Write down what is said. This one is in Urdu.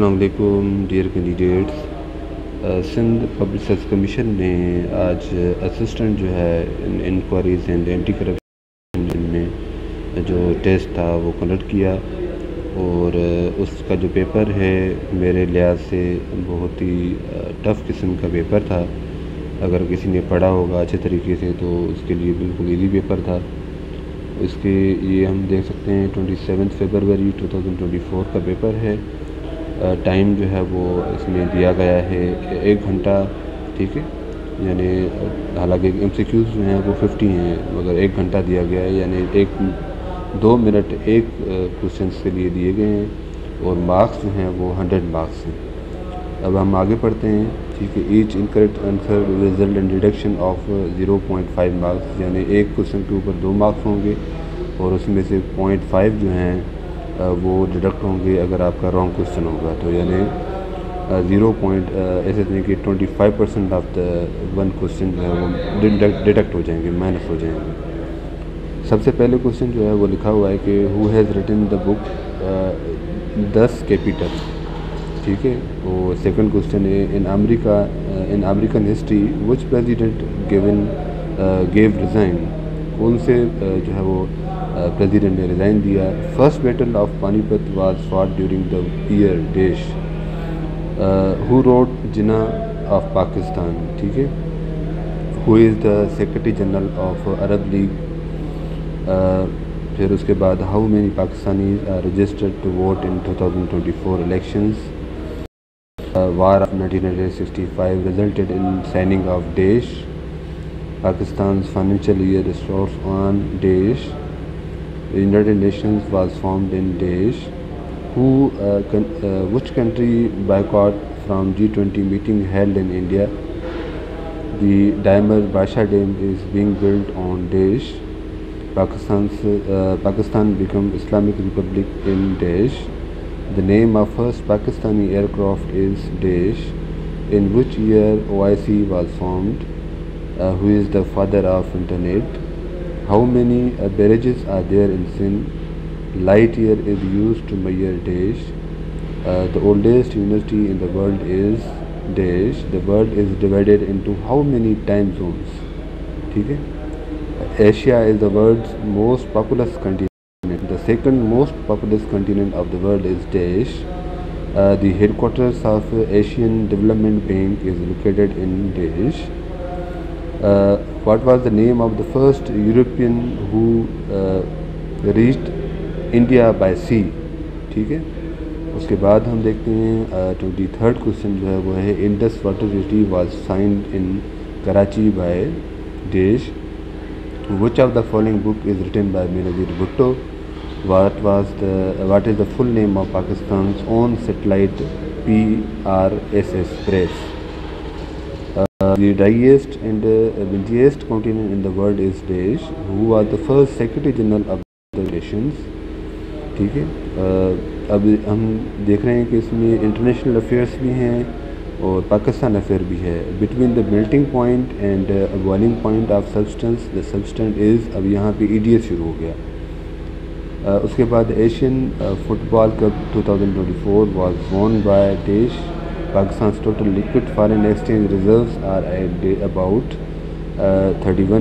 السلام علیکم dear candidates Sindh public service commission نے آج اسسٹنٹ جو ہے انکوائریز اینڈ اینٹی کرپشن میں جو ٹیسٹ تھا وہ کنڈکٹ کیا اور اس کا جو پیپر ہے میرے لحاظ سے بہت ہی ٹف قسم کا پیپر تھا اگر کسی نے پڑھا ہوگا اچھے طریقے سے تو اس کے لیے بالکل ایزی پیپر تھا اس کے یہ ہم دیکھ سکتے ہیں twenty seventh February two thousand twenty four کا پیپر ہے ٹائم جو ہے وہ اس میں دیا گیا ہے ایک گھنٹہ ٹھیک ہے یعنی حالانکہ ایم سی کیوز جو ہیں وہ ففٹی ہیں مگر ایک گھنٹہ دیا گیا ہے یعنی ایک دو منٹ ایک کوشچنس کے لیے دیے گئے ہیں اور مارکس جو ہیں وہ ہنڈریڈ مارکس ہیں اب ہم آگے پڑھتے ہیں ٹھیک ہے each incorrect answer result and deduction of zero point five marks یعنی ایک کوشچن کے اوپر دو مارکس ہوں گے اور اس میں سے پوائنٹ فائیو جو ہیں وہ ڈیڈکٹ ہوں گے اگر آپ کا رانگ کوشچن ہوگا تو یعنی زیرو پوائنٹ ایسے کہ twenty five percent of the one question جو ہے وہ ڈیڈکٹ ہو جائیں گے مائنس ہو جائیں گے سب سے پہلے کوشچن جو ہے وہ لکھا ہوا ہے کہ who has written the book Das Kapital ٹھیک ہے اور سیکنڈ کوشچن ہے in America in American history which president given gave resign کون سے جو ہے وہ پریزیڈنٹ uh, نے ریزائن دیا first battle of Panipat was fought during the year dash who Jinnah of Pakistan ٹھیک ہے who is the secretary general of Arab League پھر اس کے بعد how many Pakistani the United Nations was formed in Daesh, who, uh, uh, which country boycott from G20 meeting held in India. The Dimer Basha Dam is being built on Daesh. Pakistan's, uh, Pakistan become Islamic Republic in Daesh. The name of first Pakistani aircraft is Daesh. In which year OIC was formed? Uh, who is the father of internet? how many barrages are there in sin light year is used to measure days uh, the oldest university in the world is days the world is divided into how many time zones okay asia is the world's most populous continent the second most populous continent of the world is daesh uh, the headquarters of asian development bank is located in daesh uh, what was the name of the first European reached India by sea ٹھیک ہے اس کے بعد ہم دیکھتے ہیں ٹونٹی تھرڈ کوشچن جو ہے وہ ہے Indus water water was signed in Karachi by دیش وچ of the following book is written by میرا Bhutto what was the what is the full name of Pakistan own satellite P R S S press ڈائیسٹ اینڈسٹ ہوا فسٹ سیکرٹری جنرل ٹھیک ہے اب ہم دیکھ رہے ہیں کہ اس میں انٹرنیشنل افیئرس بھی ہیں اور پاکستان افیئر بھی ہے between the melting point and boiling point of substance the سبسٹنٹ is اب یہاں پہ ای ڈی ایس شروع ہو گیا اس کے بعد Asian football cup two thousand four was won by dash Pakistan's total liquid foreign exchange reserves are at about uh, 31